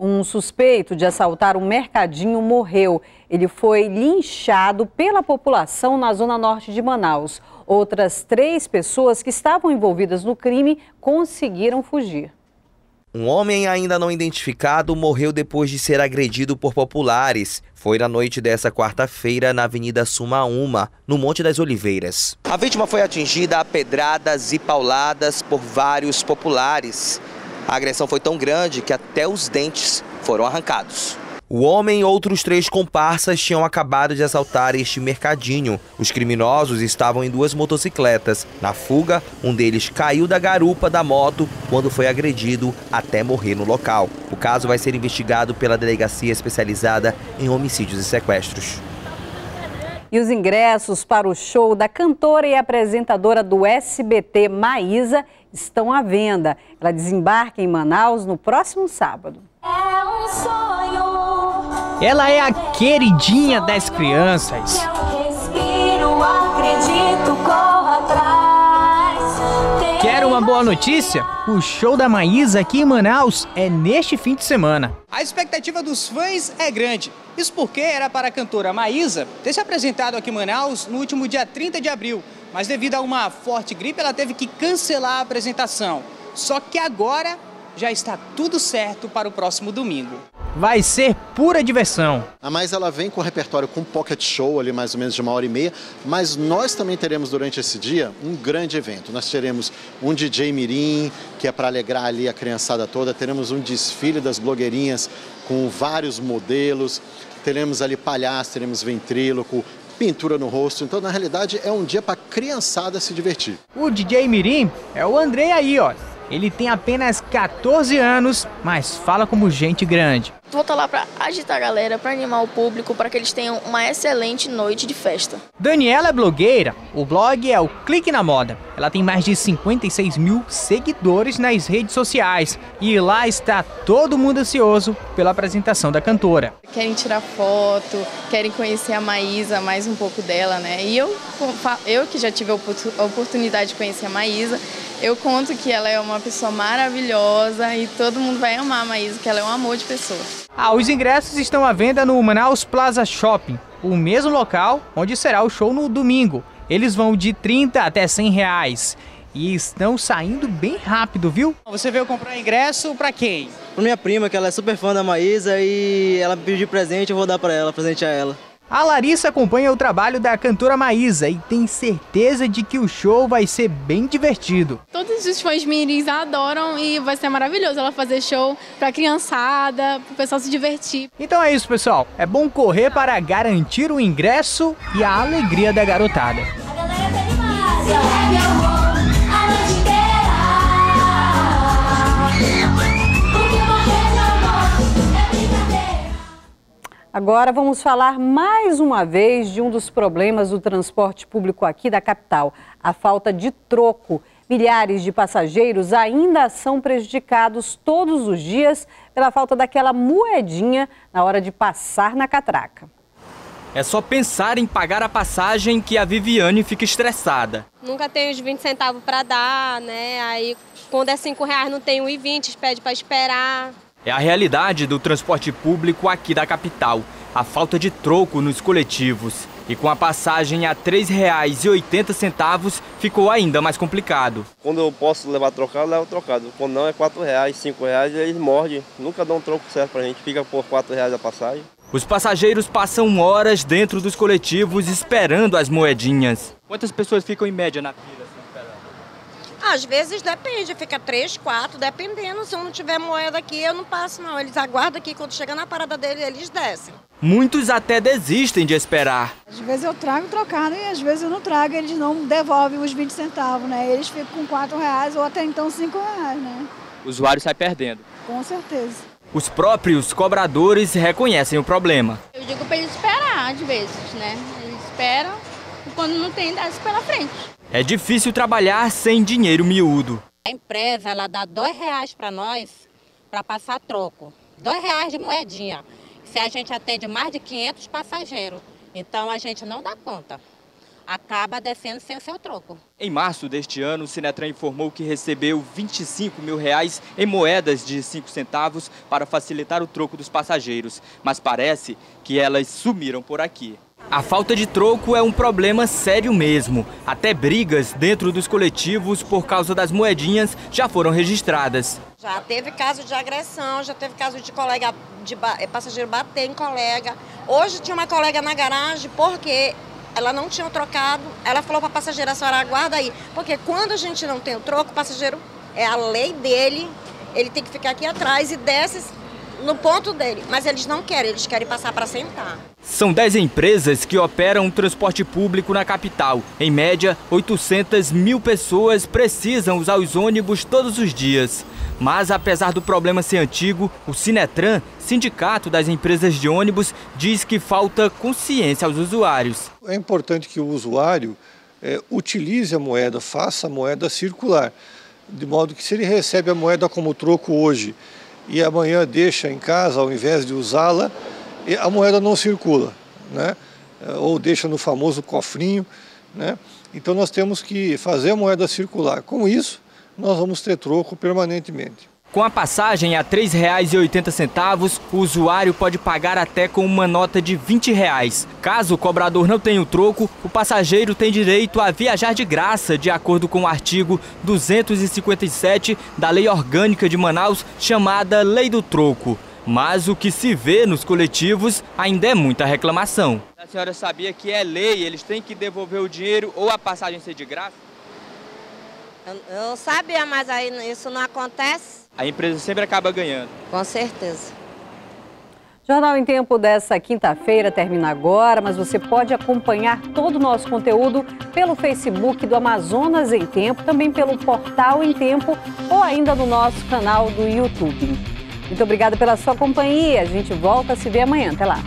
Um suspeito de assaltar um mercadinho morreu. Ele foi linchado pela população na zona norte de Manaus. Outras três pessoas que estavam envolvidas no crime conseguiram fugir. Um homem ainda não identificado morreu depois de ser agredido por populares. Foi na noite dessa quarta-feira na Avenida Sumaúma, no Monte das Oliveiras. A vítima foi atingida a pedradas e pauladas por vários populares. A agressão foi tão grande que até os dentes foram arrancados. O homem e outros três comparsas tinham acabado de assaltar este mercadinho. Os criminosos estavam em duas motocicletas. Na fuga, um deles caiu da garupa da moto quando foi agredido até morrer no local. O caso vai ser investigado pela delegacia especializada em homicídios e sequestros. E os ingressos para o show da cantora e apresentadora do SBT, Maísa, estão à venda. Ela desembarca em Manaus no próximo sábado. É um sonho. Ela é a queridinha das crianças. Eu respiro, acredito, boa notícia? O show da Maísa aqui em Manaus é neste fim de semana. A expectativa dos fãs é grande. Isso porque era para a cantora Maísa ter se apresentado aqui em Manaus no último dia 30 de abril mas devido a uma forte gripe ela teve que cancelar a apresentação. Só que agora já está tudo certo para o próximo domingo. Vai ser pura diversão. A mais ela vem com o repertório com pocket show ali mais ou menos de uma hora e meia, mas nós também teremos durante esse dia um grande evento. Nós teremos um DJ Mirim, que é para alegrar ali a criançada toda, teremos um desfile das blogueirinhas com vários modelos, teremos ali palhaço, teremos ventríloco, pintura no rosto. Então, na realidade, é um dia para criançada se divertir. O DJ Mirim é o André aí, ó. Ele tem apenas 14 anos, mas fala como gente grande. Vou estar lá para agitar a galera, para animar o público, para que eles tenham uma excelente noite de festa. Daniela é blogueira. O blog é o Clique na Moda. Ela tem mais de 56 mil seguidores nas redes sociais. E lá está todo mundo ansioso pela apresentação da cantora. Querem tirar foto, querem conhecer a Maísa, mais um pouco dela, né? E eu, eu que já tive a oportunidade de conhecer a Maísa, eu conto que ela é uma pessoa maravilhosa e todo mundo vai amar a Maísa, que ela é um amor de pessoa. Ah, os ingressos estão à venda no Manaus Plaza Shopping, o mesmo local onde será o show no domingo. Eles vão de 30 até 100 reais. E estão saindo bem rápido, viu? Você veio comprar ingresso para quem? Pra minha prima, que ela é super fã da Maísa e ela me pediu presente, eu vou dar para ela, presentear ela. A Larissa acompanha o trabalho da cantora Maísa e tem certeza de que o show vai ser bem divertido. Todos os fãs mirins adoram e vai ser maravilhoso ela fazer show pra criançada, pro pessoal se divertir. Então é isso, pessoal. É bom correr para garantir o ingresso e a alegria da garotada. Agora vamos falar mais uma vez de um dos problemas do transporte público aqui da capital, a falta de troco. Milhares de passageiros ainda são prejudicados todos os dias pela falta daquela moedinha na hora de passar na catraca. É só pensar em pagar a passagem que a Viviane fica estressada. Nunca tem os 20 centavos para dar, né? Aí quando é 5 reais não tem 1,20, pede para esperar. É a realidade do transporte público aqui da capital. A falta de troco nos coletivos. E com a passagem a R$ 3,80 ficou ainda mais complicado. Quando eu posso levar trocado, eu levo trocado. Quando não, é R$ 4,00, R$ 5,00 eles mordem. Nunca dão um troco certo pra gente, fica por R$ 4,00 a passagem. Os passageiros passam horas dentro dos coletivos esperando as moedinhas. Quantas pessoas ficam em média na fila? Às vezes depende, fica três, quatro, dependendo. Se eu não tiver moeda aqui, eu não passo, não. Eles aguardam aqui, quando chega na parada dele, eles descem. Muitos até desistem de esperar. Às vezes eu trago trocado e às vezes eu não trago, eles não devolvem os 20 centavos, né? Eles ficam com 4 reais ou até então 5 reais, né? O usuário sai perdendo. Com certeza. Os próprios cobradores reconhecem o problema. Eu digo para eles esperar às vezes, né? Eles esperam e quando não tem, desce pela frente. É difícil trabalhar sem dinheiro miúdo. A empresa ela dá dois reais para nós para passar troco. Dois reais de moedinha. Se a gente atende mais de 500 passageiros. Então a gente não dá conta. acaba descendo sem o seu troco. Em março deste ano, o Sinetran informou que recebeu 25 mil reais em moedas de 5 centavos para facilitar o troco dos passageiros, mas parece que elas sumiram por aqui. A falta de troco é um problema sério mesmo. Até brigas dentro dos coletivos por causa das moedinhas já foram registradas. Já teve caso de agressão, já teve caso de colega, de passageiro bater em colega. Hoje tinha uma colega na garagem porque ela não tinha trocado. Ela falou para a passageira, a senhora aguarda aí. Porque quando a gente não tem o troco, o passageiro, é a lei dele, ele tem que ficar aqui atrás e desce no ponto dele. Mas eles não querem, eles querem passar para sentar. São 10 empresas que operam o transporte público na capital. Em média, 800 mil pessoas precisam usar os ônibus todos os dias. Mas, apesar do problema ser antigo, o Sinetran, sindicato das empresas de ônibus, diz que falta consciência aos usuários. É importante que o usuário é, utilize a moeda, faça a moeda circular. De modo que, se ele recebe a moeda como troco hoje e amanhã deixa em casa, ao invés de usá-la, a moeda não circula, né? ou deixa no famoso cofrinho. Né? Então nós temos que fazer a moeda circular. Com isso, nós vamos ter troco permanentemente. Com a passagem a R$ 3,80, o usuário pode pagar até com uma nota de 20 reais. Caso o cobrador não tenha o troco, o passageiro tem direito a viajar de graça, de acordo com o artigo 257 da Lei Orgânica de Manaus, chamada Lei do Troco. Mas o que se vê nos coletivos ainda é muita reclamação. A senhora sabia que é lei, eles têm que devolver o dinheiro ou a passagem ser de graça? Eu, eu sabia, mas aí isso não acontece a empresa sempre acaba ganhando. Com certeza. Jornal em Tempo dessa quinta-feira termina agora, mas você pode acompanhar todo o nosso conteúdo pelo Facebook do Amazonas em Tempo, também pelo portal em Tempo ou ainda no nosso canal do YouTube. Muito obrigada pela sua companhia. A gente volta a se ver amanhã. Até lá.